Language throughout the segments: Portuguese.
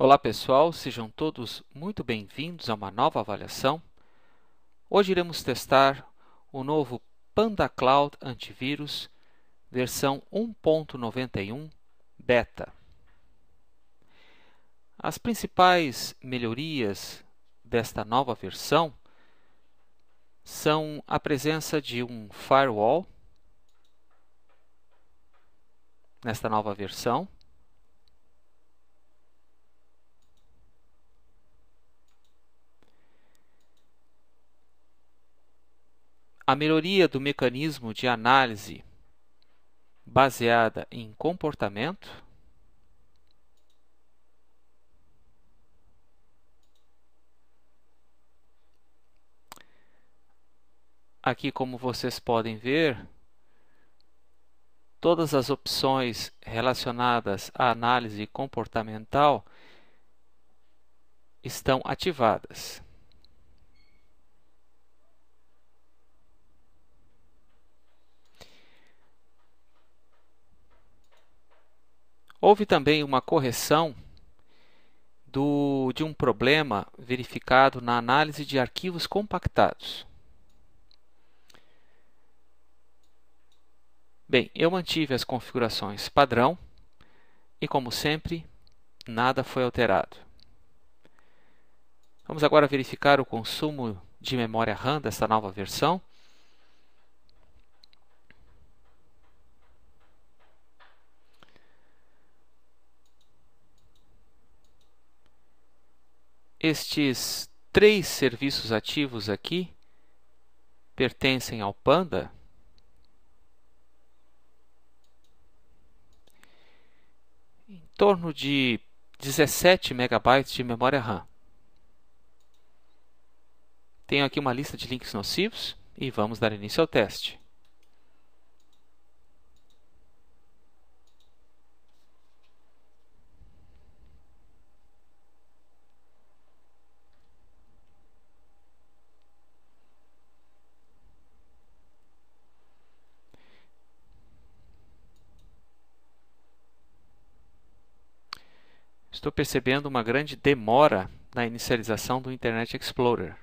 Olá pessoal, sejam todos muito bem-vindos a uma nova avaliação. Hoje iremos testar o novo Panda Cloud Antivírus versão 1.91 Beta. As principais melhorias desta nova versão são a presença de um firewall nesta nova versão, a melhoria do mecanismo de análise baseada em comportamento, Aqui, como vocês podem ver, todas as opções relacionadas à análise comportamental estão ativadas. Houve também uma correção do, de um problema verificado na análise de arquivos compactados. Bem, eu mantive as configurações padrão e, como sempre, nada foi alterado. Vamos agora verificar o consumo de memória RAM desta nova versão. Estes três serviços ativos aqui pertencem ao Panda. Em torno de 17 megabytes de memória RAM. Tenho aqui uma lista de links nocivos e vamos dar início ao teste. Estou percebendo uma grande demora na inicialização do Internet Explorer.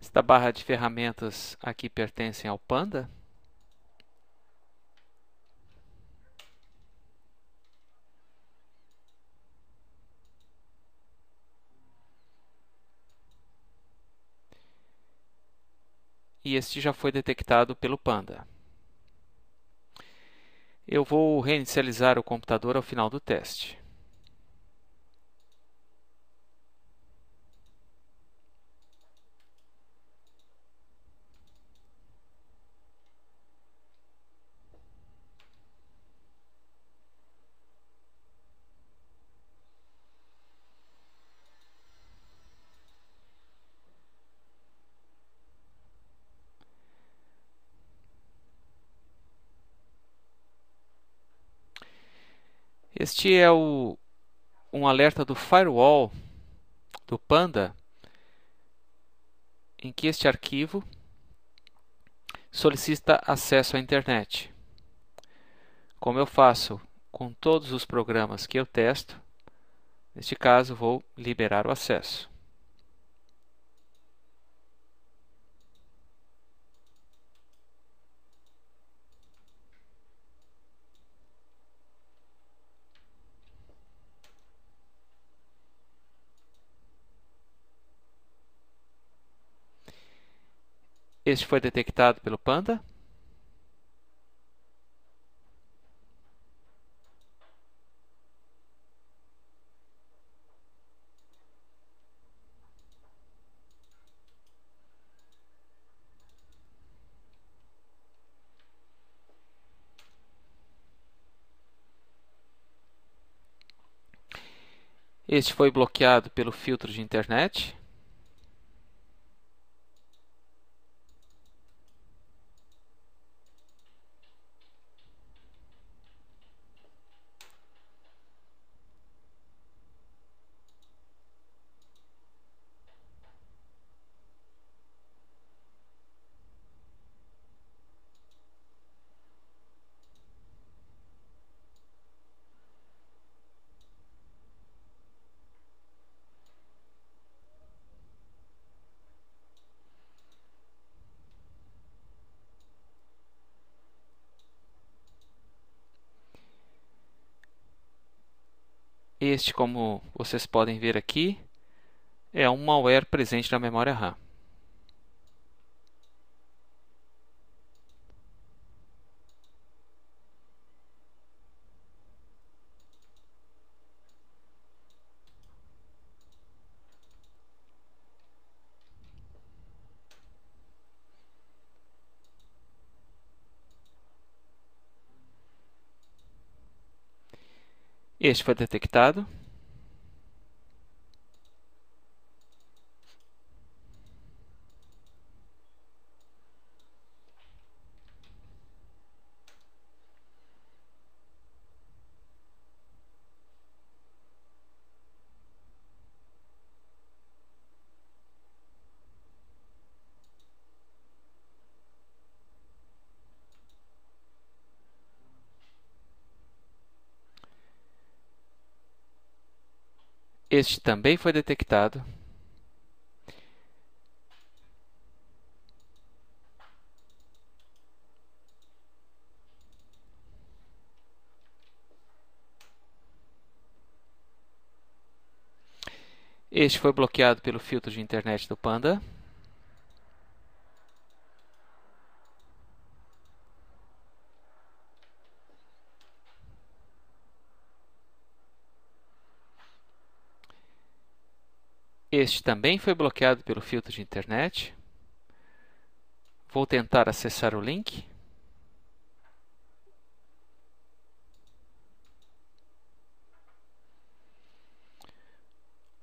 Esta barra de ferramentas aqui pertence ao Panda. E este já foi detectado pelo Panda. Eu vou reinicializar o computador ao final do teste. Este é o, um alerta do firewall do Panda, em que este arquivo solicita acesso à internet. Como eu faço com todos os programas que eu testo, neste caso vou liberar o acesso. Este foi detectado pelo Panda. Este foi bloqueado pelo filtro de internet. Este, como vocês podem ver aqui, é um malware presente na memória RAM. Este foi detectado. Este também foi detectado. Este foi bloqueado pelo filtro de internet do Panda. Este também foi bloqueado pelo filtro de internet. Vou tentar acessar o link.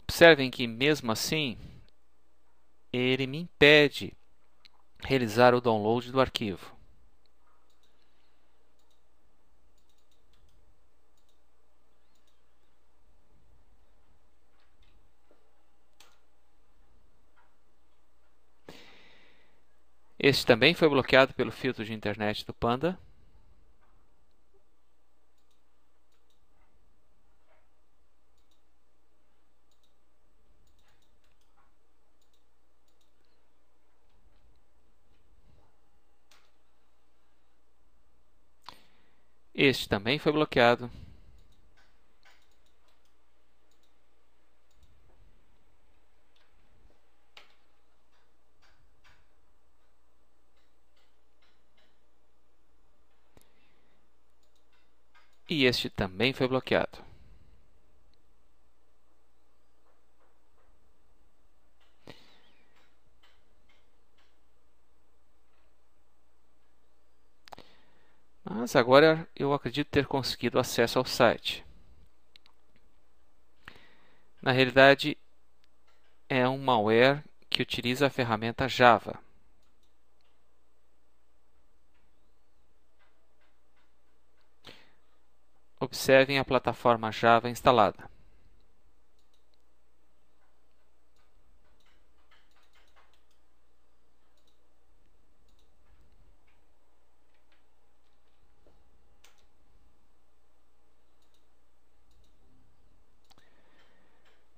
Observem que, mesmo assim, ele me impede realizar o download do arquivo. Este também foi bloqueado pelo filtro de internet do Panda. Este também foi bloqueado. E este também foi bloqueado. Mas agora eu acredito ter conseguido acesso ao site. Na realidade, é um malware que utiliza a ferramenta Java. Observem a plataforma Java instalada.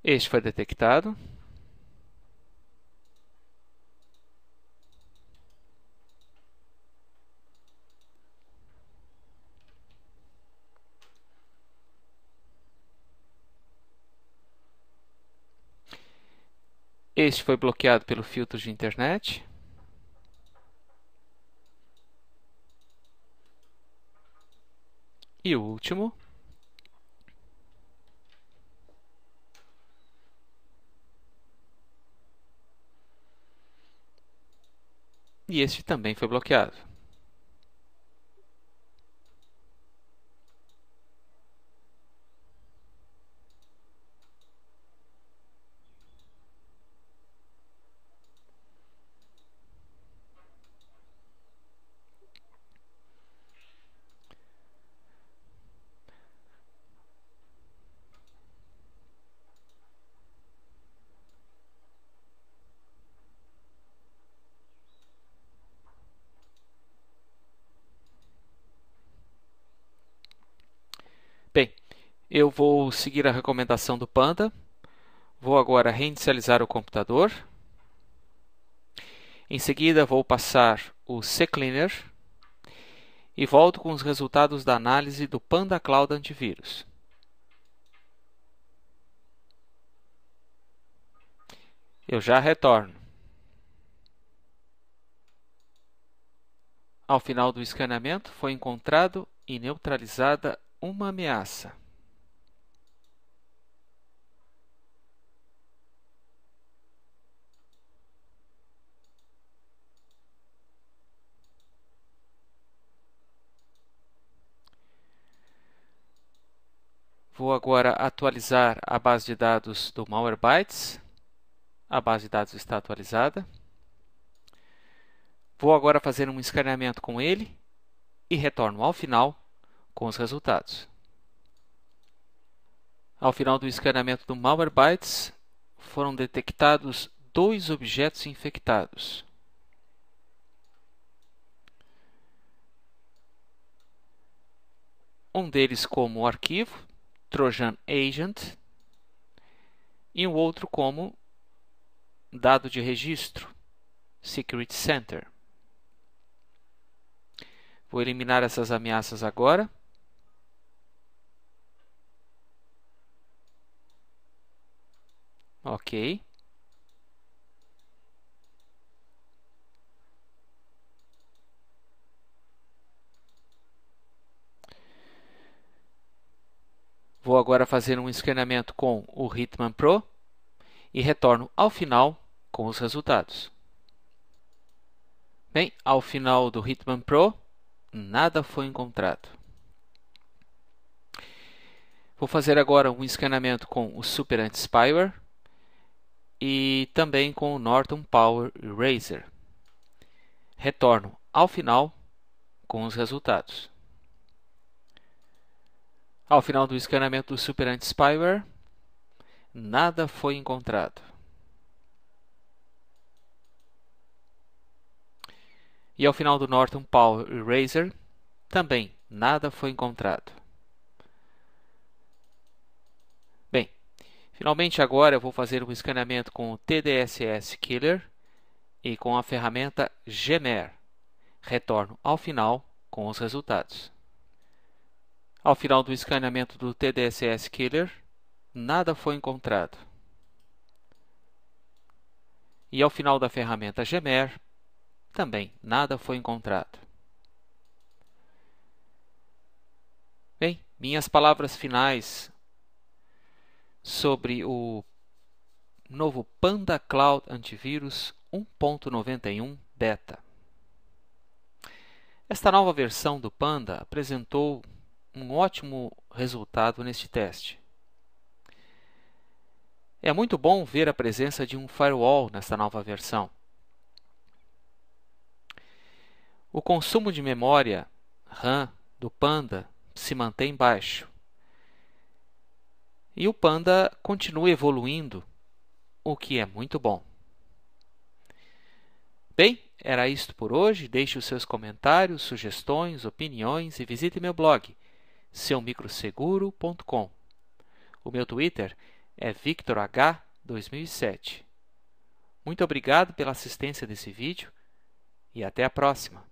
Este foi detectado. Este foi bloqueado pelo filtro de internet. E o último. E este também foi bloqueado. Eu vou seguir a recomendação do Panda. Vou agora reinicializar o computador. Em seguida, vou passar o CCleaner e volto com os resultados da análise do Panda Cloud Antivírus. Eu já retorno. Ao final do escaneamento, foi encontrado e neutralizada uma ameaça. Vou agora atualizar a base de dados do Malwarebytes. A base de dados está atualizada. Vou agora fazer um escaneamento com ele e retorno ao final com os resultados. Ao final do escaneamento do Malwarebytes, foram detectados dois objetos infectados. Um deles como arquivo Trojan Agent e um outro como dado de registro, Security Center. Vou eliminar essas ameaças agora. Ok. Vou agora fazer um escaneamento com o Hitman Pro e retorno ao final com os resultados. Bem, ao final do Hitman Pro, nada foi encontrado. Vou fazer agora um escaneamento com o Super Anti-Spyware e também com o Norton Power Eraser. Retorno ao final com os resultados. Ao final do escaneamento do Super Anti-Spyware, nada foi encontrado. E ao final do Norton Power Eraser, também nada foi encontrado. Bem, finalmente agora eu vou fazer um escaneamento com o TDSS Killer e com a ferramenta Gmer. Retorno ao final com os resultados. Ao final do escaneamento do TDSS Killer, nada foi encontrado. E ao final da ferramenta Gemer, também nada foi encontrado. Bem, minhas palavras finais sobre o novo Panda Cloud Antivírus 1.91 Beta. Esta nova versão do Panda apresentou um ótimo resultado neste teste. É muito bom ver a presença de um firewall nesta nova versão. O consumo de memória RAM do Panda se mantém baixo. E o Panda continua evoluindo, o que é muito bom. Bem, era isto por hoje. Deixe os seus comentários, sugestões, opiniões e visite meu blog seumicroseguro.com. O meu Twitter é VictorH2007. Muito obrigado pela assistência desse vídeo e até a próxima.